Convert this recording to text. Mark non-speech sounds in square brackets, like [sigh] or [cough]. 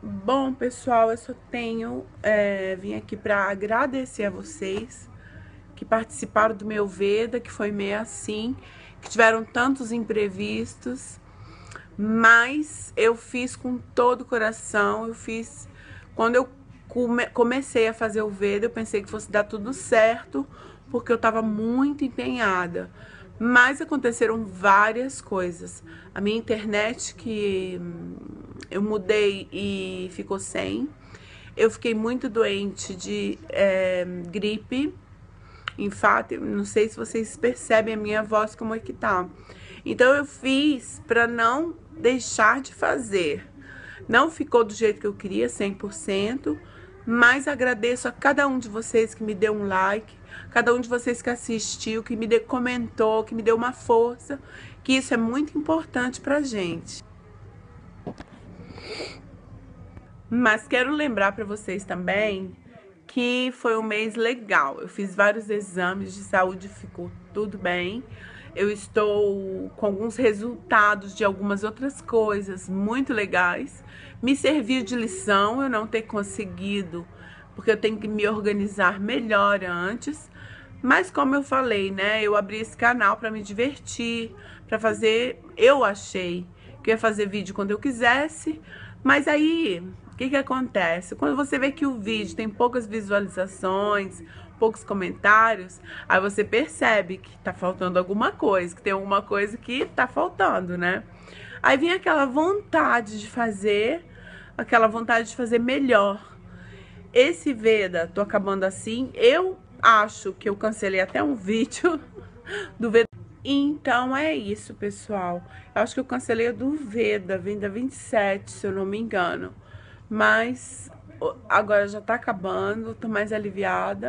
Bom, pessoal, eu só tenho é, vim aqui para agradecer a vocês que participaram do meu Veda, que foi meio assim, que tiveram tantos imprevistos, mas eu fiz com todo o coração, eu fiz quando eu come, comecei a fazer o Veda, eu pensei que fosse dar tudo certo, porque eu estava muito empenhada. Mas aconteceram várias coisas. A minha internet que eu mudei e ficou sem. Eu fiquei muito doente de é, gripe. Em fato, não sei se vocês percebem a minha voz como é que tá. Então eu fiz para não deixar de fazer. Não ficou do jeito que eu queria, 100%, mas agradeço a cada um de vocês que me deu um like, cada um de vocês que assistiu, que me comentou, que me deu uma força, que isso é muito importante pra gente. Mas quero lembrar para vocês também que foi um mês legal. Eu fiz vários exames de saúde, ficou tudo bem. Eu estou com alguns resultados de algumas outras coisas muito legais. Me serviu de lição eu não ter conseguido, porque eu tenho que me organizar melhor antes. Mas como eu falei, né, eu abri esse canal para me divertir, para fazer, eu achei que eu ia fazer vídeo quando eu quisesse, mas aí que que acontece? Quando você vê que o vídeo tem poucas visualizações, poucos comentários, aí você percebe que tá faltando alguma coisa, que tem alguma coisa que tá faltando, né? Aí vem aquela vontade de fazer, aquela vontade de fazer melhor. Esse Veda, tô acabando assim, eu acho que eu cancelei até um [laughs] vídeo do Veda. Então é isso, pessoal. Eu acho que eu cancelei a do Veda, venda 27, se eu não me engano. Mas agora já tá acabando, tô mais aliviada.